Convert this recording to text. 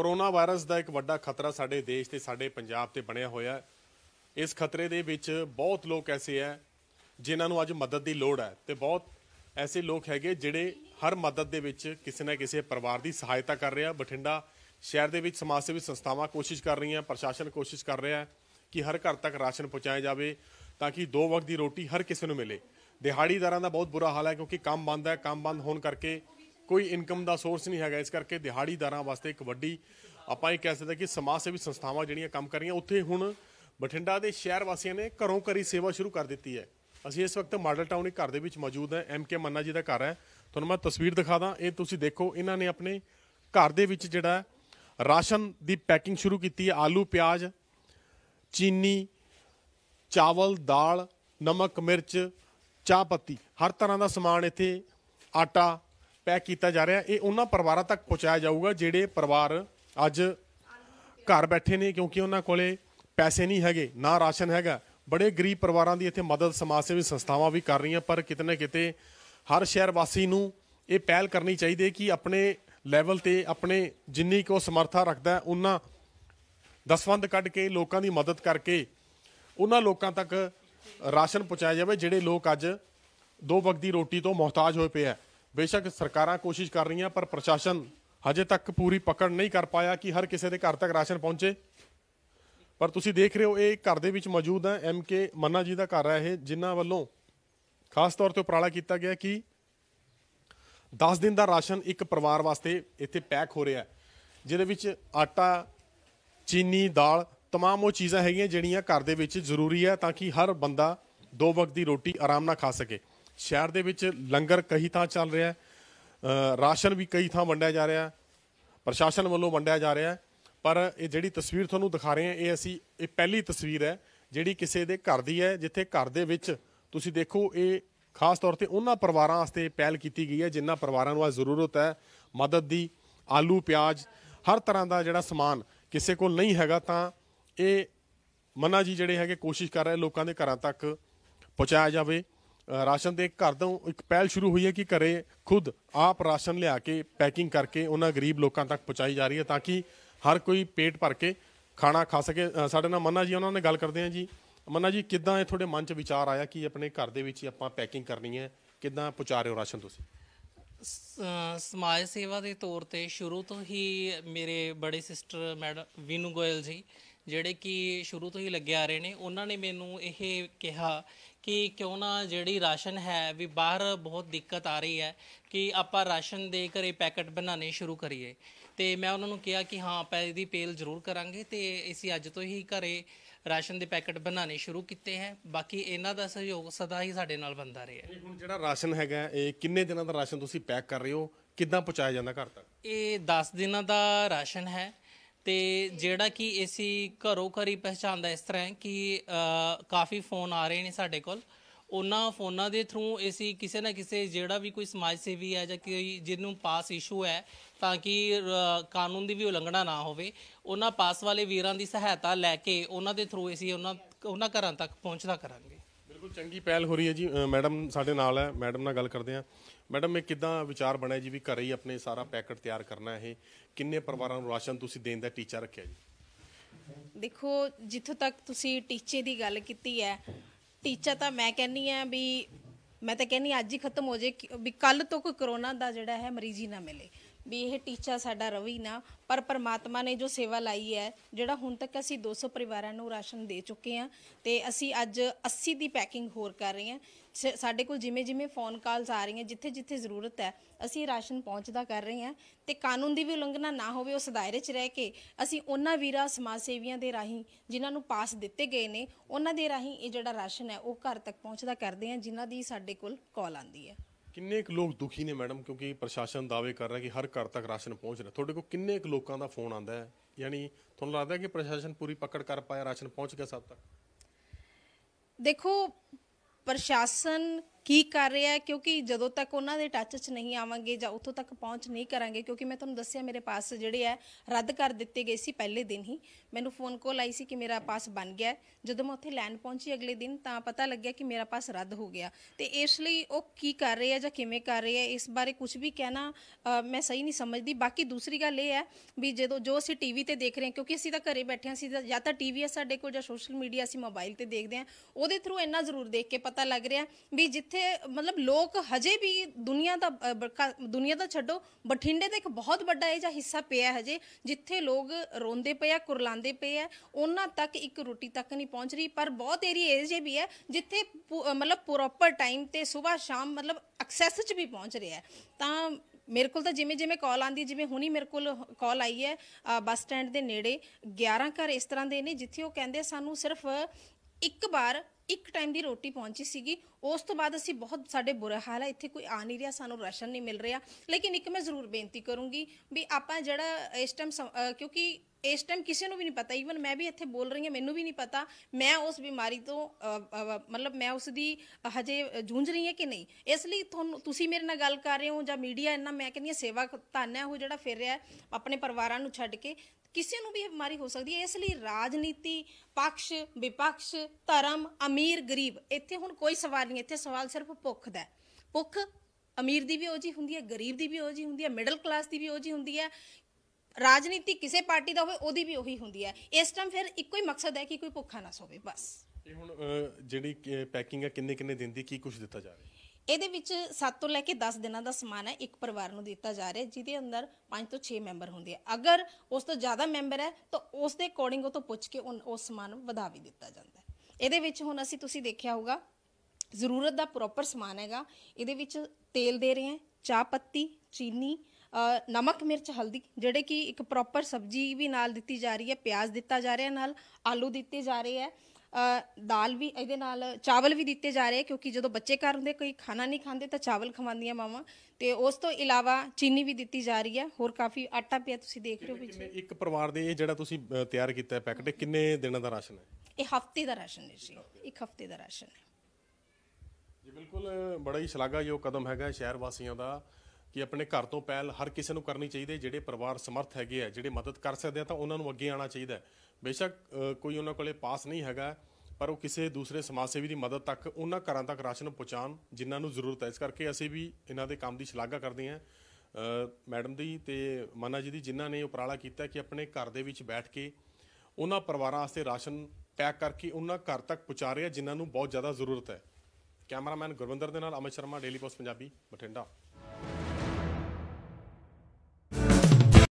Corona virus ਦਾ ਇੱਕ ਵੱਡਾ ਖਤਰਾ ਸਾਡੇ ਦੇਸ਼ ਤੇ, ਸਾਡੇ ਪੰਜਾਬ ਤੇ ਬਣਿਆ ਹੋਇਆ ਹੈ। ਇਸ ਖਤਰੇ ਦੇ ਵਿੱਚ ਬਹੁਤ ਲੋਕ ਐਸੇ ਹੈ ਜਿਨ੍ਹਾਂ ਨੂੰ ਅੱਜ ਮਦਦ ਦੀ ਲੋੜ ਹੈ ਤੇ ਬਹੁਤ ਐਸੇ ਲੋਕ ਹੈਗੇ ਜਿਹੜੇ ਹਰ ਮਦਦ ਦੇ ਵਿੱਚ ਕਿਸੇ ਨਾ ਕਿਸੇ ਪਰਿਵਾਰ ਦੀ ਸਹਾਇਤਾ ਕਰ ਰਿਹਾ। ਬਠਿੰਡਾ ਸ਼ਹਿਰ ਦੇ ਵਿੱਚ ਸਮਾਜ ਸੇਵੀ ਸੰਸਥਾਵਾਂ ਕੋਸ਼ਿਸ਼ ਕਰ ਰਹੀਆਂ, ਪ੍ਰਸ਼ਾਸਨ ਕੋਸ਼ਿਸ਼ ਕਰ ਰਿਹਾ ਕਿ ਹਰ ਘਰ ਤੱਕ ਰਾਸ਼ਨ ਪਹੁੰਚਾਇਆ ਜਾਵੇ ਤਾਂ ਕਿ ਦੋ ਵਕਤ ਦੀ ਰੋਟੀ ਹਰ ਕਿਸੇ ਨੂੰ ਮਿਲੇ। ਦਿਹਾੜੀਦਾਰਾਂ ਦਾ ਬਹੁਤ ਬੁਰਾ ਹਾਲ ਹੈ ਕਿਉਂਕਿ ਕੰਮ ਬੰਦ ਹੈ, ਕੰਮ ਬੰਦ ਹੋਣ ਕਰਕੇ ਕੋਈ ਇਨਕਮ ਦਾ ਸੋਰਸ ਨਹੀਂ ਹੈਗਾ। ਇਸ ਕਰਕੇ ਦਿਹਾੜੀਦਾਰਾਂ ਵਾਸਤੇ ਇੱਕ ਵੱਡੀ, ਆਪਾਂ ਇਹ ਕਹਿ ਸਕਦੇ ਕਿ ਸਮਾਜ ਸੇਵੀ ਸੰਸਥਾਵਾਂ ਜਿਹੜੀਆਂ ਕੰਮ ਕਰ ਰਹੀਆਂ, ਉੱਥੇ ਹੁਣ ਬਠਿੰਡਾ ਦੇ ਸ਼ਹਿਰ ਵਾਸੀਆਂ ਨੇ ਘਰੋਂ ਘਰੀ ਸੇਵਾ ਸ਼ੁਰੂ ਕਰ ਦਿੱਤੀ ਹੈ। ਅਸੀਂ ਇਸ ਵਕਤ ਮਾਡਲ ਟਾਊਨ ਇੱਕ ਘਰ ਦੇ ਵਿੱਚ ਮੌਜੂਦ ਹੈ। ਐਮ ਕੇ ਮੰਨਾ ਜੀ ਦਾ ਘਰ ਹੈ। ਤੁਹਾਨੂੰ ਮੈਂ ਤਸਵੀਰ ਦਿਖਾ ਦਾਂ। ਇਹ ਤੁਸੀਂ ਦੇਖੋ, ਇਹਨਾਂ ਨੇ ਆਪਣੇ ਘਰ ਦੇ ਵਿੱਚ ਜਿਹੜਾ ਰਾਸ਼ਨ ਦੀ ਪੈਕਿੰਗ ਸ਼ੁਰੂ ਕੀਤੀ ਹੈ। ਆਲੂ, ਪਿਆਜ਼, ਚੀਨੀ, ਚਾਵਲ, ਦਾਲ, ਨਮਕ, ਮਿਰਚ, ਚਾਹ ਪੱਤੀ। ਹਰ ਤਰ੍ਹਾਂ ਦਾ ਸਮਾਨ ਇੱਥੇ, ਆਟਾ ਪੈਕ ਕੀਤਾ ਜਾ ਰਿਹਾ। ਇਹ ਉਹਨਾਂ ਪਰਿਵਾਰਾਂ ਤੱਕ ਪਹੁੰਚਾਇਆ ਜਾਊਗਾ ਜਿਹੜੇ ਪਰਿਵਾਰ ਅੱਜ ਘਰ ਬੈਠੇ ਨੇ, ਕਿਉਂਕਿ ਉਹਨਾਂ ਕੋਲੇ ਪੈਸੇ ਨਹੀਂ ਹੈਗੇ, ਨਾ ਰਾਸ਼ਨ ਹੈਗਾ। ਬੜੇ ਗਰੀਬ ਪਰਿਵਾਰਾਂ ਦੀ ਇੱਥੇ ਮਦਦ ਸਮਾਜ ਸੇਵੀ ਸੰਸਥਾਵਾਂ ਵੀ ਕਰ ਰਹੀਆਂ, ਪਰ ਕਿਤੇ ਨਾ ਕਿਤੇ ਹਰ ਸ਼ਹਿਰ ਵਾਸੀ ਨੂੰ ਇਹ ਪਹਿਲ ਕਰਨੀ ਚਾਹੀਦੀ ਹੈ ਕਿ ਆਪਣੇ ਲੈਵਲ ਤੇ ਆਪਣੇ ਜਿੰਨੀ ਕੋ ਸਮਰੱਥਾ ਰੱਖਦਾ ਉਹਨਾਂ ਦਸਵੰਦ ਕੱਢ ਕੇ, ਲੋਕਾਂ ਦੀ ਮਦਦ ਕਰਕੇ ਉਹਨਾਂ ਲੋਕਾਂ ਤੱਕ ਰਾਸ਼ਨ ਪਹੁੰਚਾਇਆ ਜਾਵੇ, ਜਿਹੜੇ ਲੋਕ ਅੱਜ ਦੋ ਵਕਤ ਦੀ ਰੋਟੀ ਤੋਂ ਮੁਹਤਾਜ ਹੋਏ ਪਏ ਆ ਬੇਸ਼ੱਕ ਸਰਕਾਰਾਂ ਕੋਸ਼ਿਸ਼ ਕਰ ਰਹੀਆਂ ਪਰ ਪ੍ਰਸ਼ਾਸਨ ਹਜੇ ਤੱਕ ਪੂਰੀ ਪਕੜ ਨਹੀਂ ਕਰ ਪਾਇਆ ਕਿ ਹਰ ਕਿਸੇ ਦੇ ਘਰ ਤੱਕ ਰਾਸ਼ਨ ਪਹੁੰਚੇ ਪਰ ਤੁਸੀਂ ਦੇਖ ਰਹੇ ਹੋ ਇਹ ਘਰ ਦੇ ਵਿੱਚ ਮੌਜੂਦ ਹੈ ਐਮ ਕੇ ਮੰਨਾ ਜੀ ਦਾ ਘਰ ਹੈ ਇਹ ਜਿਨ੍ਹਾਂ ਵੱਲੋਂ ਖਾਸ ਤੌਰ ਤੇ ਉਪਰਾਲਾ ਕੀਤਾ ਗਿਆ ਕਿ 10 ਦਿਨ ਦਾ ਰਾਸ਼ਨ ਇੱਕ ਪਰਿਵਾਰ ਵਾਸਤੇ ਇੱਥੇ ਪੈਕ ਹੋ ਰਿਹਾ ਹੈ ਜਿਹਦੇ ਵਿੱਚ ਆਟਾ ਚੀਨੀ ਦਾਲ तमाम ਉਹ ਚੀਜ਼ਾਂ ਹੈਗੀਆਂ ਜਿਹੜੀਆਂ ਘਰ ਦੇ ਵਿੱਚ ਜ਼ਰੂਰੀ ਹੈ ਤਾਂ ਕਿ ਹਰ ਬੰਦਾ ਦੋ ਵਕਤ ਦੀ ਰੋਟੀ ਆਰਾਮ ਨਾਲ ਖਾ ਸਕੇ ਸ਼ਹਿਰ ਦੇ ਵਿੱਚ ਲੰਗਰ ਕਈ ਥਾਂ ਚੱਲ ਰਿਹਾ ਹੈ ਰਾਸ਼ਨ ਵੀ ਕਈ ਥਾਂ ਵੰਡਿਆ ਜਾ ਰਿਹਾ ਹੈ, ਪ੍ਰਸ਼ਾਸਨ ਵੱਲੋਂ ਵੰਡਿਆ ਜਾ ਰਿਹਾ ਹੈ, ਪਰ ਇਹ ਜਿਹੜੀ ਤਸਵੀਰ ਤੁਹਾਨੂੰ ਦਿਖਾ ਰਹੇ ਹਾਂ, ਇਹ ਅਸੀਂ, ਇਹ ਪਹਿਲੀ ਤਸਵੀਰ ਹੈ ਜਿਹੜੀ ਕਿਸੇ ਦੇ ਘਰ ਦੀ ਹੈ, ਜਿੱਥੇ ਘਰ ਦੇ ਵਿੱਚ ਤੁਸੀਂ ਦੇਖੋ ਇਹ ਖਾਸ ਤੌਰ ਤੇ ਉਹਨਾਂ ਪਰਿਵਾਰਾਂ ਵਾਸਤੇ ਪਹਿਲ ਕੀਤੀ ਗਈ ਹੈ, ਜਿਨ੍ਹਾਂ ਪਰਿਵਾਰਾਂ ਨੂੰ ਆ ਜ਼ਰੂਰਤ ਹੈ ਮਦਦ ਦੀ, ਆਲੂ, ਪਿਆਜ਼, ਹਰ ਤਰ੍ਹਾਂ ਦਾ ਜਿਹੜਾ ਸਮਾਨ ਕਿਸੇ ਕੋਲ ਨਹੀਂ ਹੈਗਾ, ਤਾਂ ਇਹ ਮੰਨਾ ਜੀ ਜਿਹੜੇ ਹੈਗੇ ਕੋਸ਼ਿਸ਼ ਕਰ ਰਹੇ ਲੋਕਾਂ ਦੇ ਘਰਾਂ ਤੱਕ ਪਹੁੰਚਾਇਆ ਜਾਵੇ। ਰਾਸ਼ਨ ਦੇ ਘਰ ਤੋਂ ਇੱਕ ਪਹਿਲ ਸ਼ੁਰੂ ਹੋਈ ਹੈ ਕਿ ਘਰੇ ਖੁਦ ਆਪ ਰਾਸ਼ਨ ਲਿਆ ਕੇ ਪੈਕਿੰਗ ਕਰਕੇ ਉਹਨਾਂ ਗਰੀਬ ਲੋਕਾਂ ਤੱਕ ਪਹੁੰਚਾਈ ਜਾ ਰਹੀ ਹੈ ਤਾਂ ਕਿ ਹਰ ਕੋਈ ਪੇਟ ਭਰ ਕੇ ਖਾਣਾ ਖਾ ਸਕੇ। ਸਾਡੇ ਨਾਲ ਮੰਨਾ ਜੀ, ਉਹਨਾਂ ਨੇ ਗੱਲ ਕਰਦੇ ਹਾਂ ਜੀ। ਮੰਨਾ ਜੀ, ਕਿੱਦਾਂ ਇਹ ਤੁਹਾਡੇ ਮਨ 'ਚ ਵਿਚਾਰ ਆਇਆ ਕਿ ਆਪਣੇ ਘਰ ਦੇ ਵਿੱਚ ਹੀ ਆਪਾਂ ਪੈਕਿੰਗ ਕਰਨੀ ਹੈ? ਕਿੱਦਾਂ ਪਹੁੰਚਾ ਰਹੇ ਹੋ ਰਾਸ਼ਨ ਤੁਸੀਂ? ਸਮਾਜ ਸੇਵਾ ਦੇ ਤੌਰ ਤੇ ਸ਼ੁਰੂ ਤੋਂ ਹੀ ਮੇਰੇ ਬੜੇ ਸਿਸਟਰ ਮੈਡਮ ਵੀਨੂ ਗੋਇਲ ਜੀ, ਜਿਹੜੇ ਕਿ ਸ਼ੁਰੂ ਤੋਂ ਹੀ ਲੱਗੇ ਆ ਰਹੇ ਨੇ, ਉਹਨਾਂ ਨੇ ਮੈਨੂੰ ਇਹ ਕਿਹਾ ਕਿ ਕਿਉਂ ਨਾ ਜਿਹੜੀ ਰਾਸ਼ਨ ਹੈ ਵੀ ਬਾਹਰ ਬਹੁਤ ਦਿੱਕਤ ਆ ਰਹੀ ਹੈ ਕਿ ਆਪਾਂ ਰਾਸ਼ਨ ਦੇ ਘਰੇ ਪੈਕਟ ਬਣਾਉਣੇ ਸ਼ੁਰੂ ਕਰੀਏ। ਤੇ ਮੈਂ ਉਹਨਾਂ ਨੂੰ ਕਿਹਾ ਕਿ ਹਾਂ ਆਪਾਂ ਇਹਦੀ ਪੇਲ ਜ਼ਰੂਰ ਕਰਾਂਗੇ ਤੇ ਅਸੀਂ ਅੱਜ ਤੋਂ ਹੀ ਘਰੇ ਰਾਸ਼ਨ ਦੇ ਪੈਕਟ ਬਣਾਉਣੇ ਸ਼ੁਰੂ ਕੀਤੇ ਹੈ। ਬਾਕੀ ਇਹਨਾਂ ਦਾ ਸਹਿਯੋਗ ਸਦਾ ਹੀ ਸਾਡੇ ਨਾਲ ਬੰਦਾ ਰਿਹਾ ਇਹ ਹੁਣ ਜਿਹੜਾ ਰਾਸ਼ਨ ਹੈਗਾ ਇਹ ਕਿੰਨੇ ਦਿਨਾਂ ਦਾ ਰਾਸ਼ਨ ਤੁਸੀਂ ਪੈਕ ਕਰ ਰਹੇ ਹੋ? ਕਿੱਦਾਂ ਪਹੁੰਚਾਇਆ ਜਾਂਦਾ ਘਰ ਤੱਕ? ਇਹ 10 ਦਿਨਾਂ ਦਾ ਰਾਸ਼ਨ ਹੈ। ਤੇ ਜਿਹੜਾ ਕਿ ਅਸੀਂ ਘਰੋਂ ਘਰੀ ਪਹੁੰਚਾਉਂਦਾ ਇਸ ਤਰ੍ਹਾਂ ਹੈ ਕਿ ਕਾਫੀ ਫੋਨ ਆ ਰਹੇ ਨੇ ਸਾਡੇ ਕੋਲ। ਉਹਨਾਂ ਫੋਨਾਂ ਦੇ ਥਰੂ ਅਸੀਂ ਕਿਸੇ ਨਾ ਕਿਸੇ ਜਿਹੜਾ ਵੀ ਕੋਈ ਸਮਾਜ ਸੇਵੀ ਹੈ ਜਾਂ ਕੋਈ ਜਿਹਨੂੰ ਪਾਸ ਇਸ਼ੂ ਹੈ ਤਾਂ ਕਿ ਕਾਨੂੰਨ ਦੀ ਵੀ ਉਲੰਘਣਾ ਨਾ ਹੋਵੇ, ਉਹਨਾਂ ਪਾਸ ਵਾਲੇ ਵੀਰਾਂ ਦੀ ਸਹਾਇਤਾ ਲੈ ਕੇ ਉਹਨਾਂ ਦੇ ਥਰੂ ਅਸੀਂ ਉਹਨਾਂ ਉਹਨਾਂ ਘਰਾਂ ਤੱਕ ਪਹੁੰਚਦਾ ਕਰਾਂਗੇ। ਬਿਲਕੁਲ ਚੰਗੀ ਪਹਿਲ ਹੋ ਰਹੀ ਹੈ ਜੀ। ਮੈਡਮ ਸਾਡੇ ਨਾਲ ਹੈ, ਮੈਡਮ ਨਾਲ ਗੱਲ ਕਰਦੇ ਹਾਂ। ਮੈਡਮ, ਇਹ ਕਿੱਦਾਂ ਵਿਚਾਰ ਬਣਿਆ ਜੀ ਵੀ ਘਰੇ ਹੀ ਆਪਣੇ ਸਾਰਾ ਪੈਕਟ ਤਿਆਰ ਕਰਨਾ ਇਹ? ਕਿੰਨੇ ਪਰਿਵਾਰਾਂ ਨੂੰ ਰਾਸ਼ਨ ਤੁਸੀਂ ਦੇਣ ਦਾ ਟੀਚਾ ਰੱਖਿਆ ਜੀ? ਦੇਖੋ, ਜਿੱਥੋਂ ਤੱਕ ਤੁਸੀਂ ਟੀਚੇ ਦੀ ਗੱਲ ਕੀਤੀ ਹੈ, ਟੀਚਾ ਤਾਂ ਮੈਂ ਕਹਿੰਨੀ ਆ ਵੀ, ਮੈਂ ਤਾਂ ਕਹਿੰਨੀ ਅੱਜ ਹੀ ਖਤਮ ਹੋ ਜੇ ਵੀ ਕੱਲ ਤੋਂ ਕੋਈ ਕਰੋਨਾ ਦਾ ਜਿਹੜਾ ਹੈ ਮਰੀਜ਼ ਹੀ ਨਾ ਮਿਲੇ। ਵੀ ਇਹ ਟੀਚਾ ਸਾਡਾ ਰਵੀ ਨਾ, ਪਰ ਪਰਮਾਤਮਾ ਨੇ ਜੋ ਸੇਵਾ ਲਾਈ ਹੈ, ਜਿਹੜਾ ਹੁਣ ਤੱਕ ਅਸੀਂ 200 ਪਰਿਵਾਰਾਂ ਨੂੰ ਰਾਸ਼ਨ ਦੇ ਚੁੱਕੇ ਹਾਂ ਤੇ ਅਸੀਂ ਅੱਜ 80 ਦੀ ਪੈਕਿੰਗ ਹੋਰ ਕਰ ਰਹੇ ਹਾਂ। ਸ- ਸਾਡੇ ਕੋਲ ਜਿਵੇਂ ਜਿਵੇਂ ਫੋਨ ਕਾਲਸ ਆ ਰਹੀਆਂ, ਜਿੱਥੇ ਜਿੱਥੇ ਜ਼ਰੂਰਤ ਹੈ, ਅਸੀਂ ਰਾਸ਼ਨ ਪਹੁੰਚਦਾ ਕਰ ਰਹੇ ਹਾਂ ਤੇ ਕਾਨੂੰਨ ਦੀ ਵੀ ਉਲੰਘਣਾ ਨਾ ਹੋਵੇ ਉਸ ਦਾਇਰੇ 'ਚ ਰਹਿ ਕੇ, ਅਸੀਂ ਉਹਨਾਂ ਵੀਰਾਂ ਸਮਾਜ ਸੇਵੀਆਂ ਦੇ ਰਾਹੀਂ ਜਿਨ੍ਹਾਂ ਨੂੰ ਪਾਸ ਦਿੱਤੇ ਗਏ ਨੇ, ਉਹਨਾਂ ਦੇ ਰਾਹੀਂ ਇਹ ਜਿਹੜਾ ਰਾਸ਼ਨ ਹੈ, ਉਹ ਘਰ ਤੱਕ ਪਹੁੰਚਦਾ ਕਰਦੇ ਹਾਂ, ਜਿਨ੍ਹਾਂ ਦੀ ਸਾਡੇ ਕੋਲ ਕਾਲ ਆਂਦੀ ਹੈ। ਕਿੰਨੇ ਕੁ ਲੋਕ ਦੁਖੀ ਨੇ ਮੈਡਮ? ਕਿਉਂਕਿ ਪ੍ਰਸ਼ਾਸਨ ਦਾਅਵੇ ਕਰ ਰਿਹਾ ਕਿ ਹਰ ਘਰ ਤੱਕ ਰਾਸ਼ਨ ਪਹੁੰਚ ਰਿਹਾ। ਤੁਹਾਡੇ ਕੋਲ ਕਿੰਨੇ ਕੁ ਲੋਕਾਂ ਦਾ ਫੋਨ ਆਂਦਾ ਹੈ? ਯਾਨੀ ਤੁਹਾਨੂੰ ਲੱਗਦਾ ਕਿ ਪ੍ਰਸ਼ਾਸਨ ਪੂਰੀ ਪਕੜ ਕਰ ਪਾਇਆ, ਰਾਸ਼ਨ ਪਹੁੰਚ ਗਿਆ ਸਭ ਤੱਕ? ਦੇਖੋ, ਪ੍ਰਸ਼ਾਸਨ ਕੀ ਕਰ ਰਿਹਾ ਹੈ? ਕਿਉਂਕਿ ਜਦੋਂ ਤੱਕ ਉਹਨਾਂ ਦੇ ਟੱਚ 'ਚ ਨਹੀਂ ਆਵਾਂਗੇ ਜਾਂ ਉੱਥੋਂ ਤੱਕ ਪਹੁੰਚ ਨਹੀਂ ਕਰਾਂਗੇ ਕਿਉਂਕਿ ਮੈਂ ਤੁਹਾਨੂੰ ਦੱਸਿਆ ਮੇਰੇ ਪਾਸ ਜਿਹੜੇ ਹੈ ਰੱਦ ਕਰ ਦਿੱਤੇ ਗਏ ਸੀ ਪਹਿਲੇ ਦਿਨ ਹੀ। ਮੈਨੂੰ ਫੋਨ ਕਾਲ ਆਈ ਸੀ ਕਿ ਮੇਰਾ ਪਾਸ ਬਣ ਗਿਆ ਹੈ। ਜਦੋਂ ਮੈਂ ਉੱਥੇ ਲੈਣ ਪਹੁੰਚੀ ਅਗਲੇ ਦਿਨ ਤਾਂ ਪਤਾ ਲੱਗਿਆ ਕਿ ਮੇਰਾ ਪਾਸ ਰੱਦ ਹੋ ਗਿਆ। ਤੇ ਇਸ ਲਈ ਉਹ ਕੀ ਕਰ ਰਹੇ ਹੈ ਜਾਂ ਕਿਵੇਂ ਕਰ ਰਹੇ ਹੈ ਇਸ ਬਾਰੇ ਕੁਝ ਵੀ ਕਹਿਣਾ ਅ, ਮੈਂ ਸਹੀ ਨਹੀਂ ਸਮਝਦੀ। ਬਾਕੀ ਦੂਸਰੀ ਗੱਲ ਇਹ ਹੈ ਵੀ ਜਦੋਂ ਜੋ ਅਸੀਂ ਟੀਵੀ ਤੇ ਦੇਖ ਰਹੇ ਹਾਂ ਕਿਉਂਕਿ ਅਸੀਂ ਤਾਂ ਘਰੇ ਬੈਠੇ ਹਾਂ ਅਸੀਂ ਤਾਂ ਜਾਂ ਤਾਂ ਟੀਵੀ ਹੈ ਸਾਡੇ ਕੋਲ ਜਾਂ ਸੋਸ਼ਲ ਮੀਡੀਆ ਅਸੀਂ ਮੋਬਾਈਲ ਤੇ ਦੇਖਦੇ ਹਾਂ ਉਹਦੇ ਥਰੂ ਇੰਨਾ ਜ਼ਰੂਰ ਦੇਖ ਕੇ ਪਤਾ ਲੱਗ ਰਿਹਾ ਵੀ ਜਿੱਥੇ ਮਤਲਬ ਲੋਕ ਹਜੇ ਵੀ ਦੁਨੀਆ ਦਾ ਅ, ਬੜਕਾ- ਦੁਨੀਆ ਦਾ ਛੱਡੋ ਬਠਿੰਡੇ ਦਾ ਇੱਕ ਬਹੁਤ ਵੱਡਾ ਇਹ ਜਿਹਾ ਹਿੱਸਾ ਪਿਆ ਹਜੇ ਜਿੱਥੇ ਲੋਕ ਰੋਂਦੇ ਪਏ ਆ ਕੁਰਲਾਉਂਦੇ ਪਏ ਆ ਉਹਨਾਂ ਤੱਕ ਇੱਕ ਰੋਟੀ ਤੱਕ ਨਹੀਂ ਪਹੁੰਚ ਰਹੀ ਪਰ ਬਹੁਤ ਏਰੀਆ ਇਹ ਜਿਹੇ ਵੀ ਹੈ ਜਿੱਥੇ ਪੂ ਅ, ਮਤਲਬ ਪ੍ਰੋਪਰ ਟਾਈਮ ਤੇ ਸਵੇਰ ਸ਼ਾਮ ਮਤਲਬ ਐਕਸੈਸ 'ਚ ਵੀ ਪਹੁੰਚ ਰਿਹਾ ਹੈ। ਤਾਂ ਮੇਰੇ ਕੋਲ ਤਾਂ ਜਿਵੇਂ ਜਿਵੇਂ ਕਾਲ ਆਂਦੀ ਜਿਵੇਂ ਹੁਣੀ ਮੇਰੇ ਕੋਲ ਕਾਲ ਆਈ ਹੈ ਅ, ਬੱਸ ਸਟੈਂਡ ਦੇ ਨੇੜੇ 11 ਘਰ ਇਸ ਤਰ੍ਹਾਂ ਦੇ ਨੇ ਜਿੱਥੇ ਉਹ ਕਹਿੰਦੇ ਸਾਨੂੰ ਸਿਰਫ ਇੱਕ ਵਾਰ, ਇੱਕ ਟਾਈਮ ਦੀ ਰੋਟੀ ਪਹੁੰਚੀ ਸੀਗੀ। ਉਸ ਤੋਂ ਬਾਅਦ ਅਸੀਂ ਬਹੁਤ, ਸਾਡੇ ਬੁਰਾ ਹਾਲ ਹੈ ਇੱਥੇ ਕੋਈ ਆ ਨਹੀਂ ਰਿਹਾ, ਸਾਨੂੰ ਰਾਸ਼ਨ ਨਹੀਂ ਮਿਲ ਰਿਹਾ। ਲੇਕਿਨ ਇੱਕ ਮੈਂ ਜ਼ਰੂਰ ਬੇਨਤੀ ਕਰੂੰਗੀ ਵੀ ਆਪਾਂ ਜਿਹੜਾ ਇਸ ਟਾਈਮ ਕਿਉਂਕਿ ਇਸ ਟਾਈਮ ਕਿਸੇ ਨੂੰ ਵੀ ਨਹੀਂ ਪਤਾ ਈਵਨ ਮੈਂ ਵੀ ਇੱਥੇ ਬੋਲ ਰਹੀ ਹਾਂ, ਮੈਨੂੰ ਵੀ ਨਹੀਂ ਪਤਾ, ਮੈਂ ਉਸ ਬਿਮਾਰੀ ਤੋਂ ਮਤਲਬ ਮੈਂ ਉਸ ਦੀ ਹਜੇ ਜੂਝ ਰਹੀ ਹਾਂ ਕਿ ਨਹੀਂ। ਇਸ ਲਈ ਤੁਹਾਨੂੰ, ਤੁਸੀਂ ਮੇਰੇ ਨਾਲ ਗੱਲ ਕਰ ਰਹੇ ਹੋ ਜਾਂ ਮੀਡੀਆ ਇੰਨਾ, ਮੈਂ ਕਹਿੰਦੀ ਹਾਂ, ਸੇਵਾ ਧੰਨ ਹੈ, ਉਹ ਜਿਹੜਾ ਫਿਰ ਰਿਹਾ ਆਪਣੇ ਪਰਿਵਾਰਾਂ ਨੂੰ ਛੱਡ ਕੇ। ਕਿਸੇ ਨੂੰ ਵੀ ਇਹ ਬਿਮਾਰੀ ਹੋ ਸਕਦੀ ਹੈ। ਇਸ ਲਈ ਰਾਜਨੀਤੀ ਪਕਸ਼ ਵਿਪਕਸ਼ ਧਰਮ, ਅਮੀਰ, ਗਰੀਬ, ਇੱਥੇ ਹੁਣ ਕੋਈ ਸਵਾਲ ਨਹੀਂ, ਇੱਥੇ ਸਵਾਲ ਸਿਰਫ ਭੁੱਖ ਦਾ ਹੈ। ਭੁੱਖ ਅਮੀਰ ਦੀ ਵੀ ਉਹ ਜੀ ਹੁੰਦੀ ਹੈ, ਗਰੀਬ ਦੀ ਵੀ ਉਹ ਜੀ ਹੁੰਦੀ ਹੈ ਮਿਡਲ ਕਲਾਸ ਦੀ ਵੀ ਉਹ ਜੀ ਹੁੰਦੀ ਹੈ, ਰਾਜਨੀਤੀ ਕਿਸੇ ਪਾਰਟੀ ਦਾ ਹੋਵੇ, ਉਹਦੀ ਵੀ ਉਹੀ ਹੁੰਦੀ ਹੈ। ਇਸ ਟਾਈਮ ਫਿਰ ਇੱਕੋ ਹੀ ਮਕਸਦ ਹੈ ਕਿ ਕੋਈ ਭੁੱਖਾ ਨਾ ਸੋਵੇ, ਬਸ। ਇਹ ਹੁਣ ਜਿਹੜੀ ਪੈਕਿੰਗ ਹੈ ਕਿੰਨੇ ਕਿੰਨੇ ਦਿਨ ਦੀ, ਕੀ ਕੁਝ ਦਿੱਤਾ ਜਾ ਰਿਹਾ ਇਹਦੇ ਵਿੱਚ 7 ਤੋਂ ਲੈ ਕੇ 10 ਦਿਨਾਂ ਦਾ ਸਮਾਨ ਹੈ, ਇੱਕ ਪਰਿਵਾਰ ਨੂੰ ਦਿੱਤਾ ਜਾ ਰਿਹਾ ਜਿਹਦੇ ਅੰਦਰ 5 ਤੋਂ 6 ਮੈਂਬਰ ਹੁੰਦੇ ਆ। ਅਗਰ ਉਸ ਤੋਂ ਜ਼ਿਆਦਾ ਮੈਂਬਰ ਹੈ, ਤਾਂ ਉਸ ਦੇ ਅਕੋਰਡਿੰਗ ਉਹ ਤੋਂ ਪੁੱਛ ਕੇ ਉਹ ਸਮਾਨ ਵਧਾ ਵੀ ਦਿੱਤਾ ਜਾਂਦਾ ਇਹਦੇ ਵਿੱਚ ਹੁਣ ਅਸੀਂ ਤੁਸੀਂ ਦੇਖਿਆ ਹੋਊਗਾ, ਜ਼ਰੂਰਤ ਦਾ ਪ੍ਰੋਪਰ ਸਮਾਨ ਹੈਗਾ। ਇਹਦੇ ਵਿੱਚ ਤੇਲ ਦੇ ਰਹੇ ਹਾਂ, ਚਾਹ ਪੱਤੀ, ਚੀਨੀ ਨਮਕ, ਮਿਰਚ, ਹਲਦੀ, ਜਿਹੜੇ ਕਿ ਇੱਕ ਪ੍ਰੋਪਰ ਸਬਜ਼ੀ ਵੀ ਨਾਲ ਦਿੱਤੀ ਜਾ ਰਹੀ ਹੈ, ਪਿਆਜ਼ ਦਿੱਤਾ ਜਾ ਰਿਹਾ ਨਾਲ, ਆਲੂ ਦਿੱਤੇ ਜਾ ਰਹੇ ਹੈ। ਦਾਲ ਵੀ ਇਹਦੇ ਨਾਲ ਚਾਵਲ ਵੀ ਦਿੱਤੇ ਜਾ ਰਹੇ ਕਿਉਂਕਿ ਜਦੋਂ ਬੱਚੇ ਘਰ ਹੁੰਦੇ ਕੋਈ ਖਾਣਾ ਨਹੀਂ ਖਾਂਦੇ ਤਾਂ ਚਾਵਲ ਖਵਾਉਂਦੀਆਂ ਮਾਵਾਂ। ਤੇ ਉਸ ਤੋਂ ਇਲਾਵਾ ਚੀਨੀ ਵੀ ਦਿੱਤੀ ਜਾ ਰਹੀ ਹੈ ਹੋਰ ਕਾਫੀ ਆਟਾ ਪਿਆ ਤੁਸੀਂ ਦੇਖ ਰਹੇ ਹੋ ਪਿੱਛੇ। ਇੱਕ ਪਰਿਵਾਰ ਦੇ ਇਹ ਜਿਹੜਾ ਤੁਸੀਂ ਤਿਆਰ ਕੀਤਾ ਹੈ ਪੈਕਟ ਕਿੰਨੇ ਦਿਨਾਂ ਦਾ ਰਾਸ਼ਨ ਹੈ? ਇਹ ਹਫ਼ਤੇ ਦਾ ਰਾਸ਼ਨ ਹੈ ਜੀ ਇੱਕ ਹਫ਼ਤੇ ਦਾ ਰਾਸ਼ਨ ਹੈ। ਜੀ ਬਿਲਕੁਲ ਬੜਾ ਹੀ ਸ਼ਲਾਘਾਯੋਗ ਕਦਮ ਹੈਗਾ ਸ਼ਹਿਰ ਵਾਸੀਆਂ ਦਾ। ਕਿ ਆਪਣੇ ਘਰ ਤੋਂ ਪਹਿਲ ਹਰ ਕਿਸੇ ਨੂੰ ਕਰਨੀ ਚਾਹੀਦੀ ਹੈ ਜਿਹੜੇ ਪਰਿਵਾਰ ਸਮਰਥ ਹੈਗੇ ਆ ਜਿਹੜੇ ਮਦਦ ਕਰ ਸਕਦੇ ਆ ਤਾਂ ਉਹਨਾਂ ਨੂੰ ਅੱਗੇ ਆਉਣਾ ਚਾਹੀਦਾ ਹੈ। ਬੇਸ਼ੱਕ ਅ, ਕੋਈ ਉਹਨਾਂ ਕੋਲੇ ਪਾਸ ਨਹੀਂ ਹੈਗਾ ਪਰ ਉਹ ਕਿਸੇ ਦੂਸਰੇ ਸਮਾਜ ਸੇਵੀ ਦੀ ਮਦਦ ਤੱਕ ਉਹਨਾਂ ਘਰਾਂ ਤੱਕ ਰਾਸ਼ਨ ਪਹੁੰਚਾਉਣ ਜਿਨ੍ਹਾਂ ਨੂੰ ਜ਼ਰੂਰਤ ਹੈ। ਇਸ ਕਰਕੇ ਅਸੀਂ ਵੀ ਇਹਨਾਂ ਦੇ ਕੰਮ ਦੀ ਸ਼ਲਾਘਾ ਕਰਦੇ ਹਾਂ। ਅ, ਮੈਡਮ ਦੀ ਤੇ ਮਾਨਾ ਜੀ ਦੀ ਜਿਨ੍ਹਾਂ ਨੇ ਉਪਰਾਲਾ ਕੀਤਾ ਕਿ ਆਪਣੇ ਘਰ ਦੇ ਵਿੱਚ ਬੈਠ ਕੇ ਉਹਨਾਂ ਪਰਿਵਾਰਾਂ ਵਾਸਤੇ ਰਾਸ਼ਨ ਪੈਕ ਕਰਕੇ ਉਹਨਾਂ ਘਰ ਤੱਕ ਪਹੁੰਚਾ ਰਹੇ ਆ ਜਿਨ੍ਹਾਂ ਨੂੰ ਬਹੁਤ ਜ਼ਿਆਦਾ ਜ਼ਰੂਰਤ ਹੈ। ਕੈਮਰਾਮੈਨ ਗੁਰਵਿੰਦਰ ਦੇ ਨਾਲ ਅਮਿਤ ਸ਼ਰਮਾ ਡੇਲੀ ਪੋਸਟ ਪੰਜਾਬੀ ਬਠਿੰਡਾ।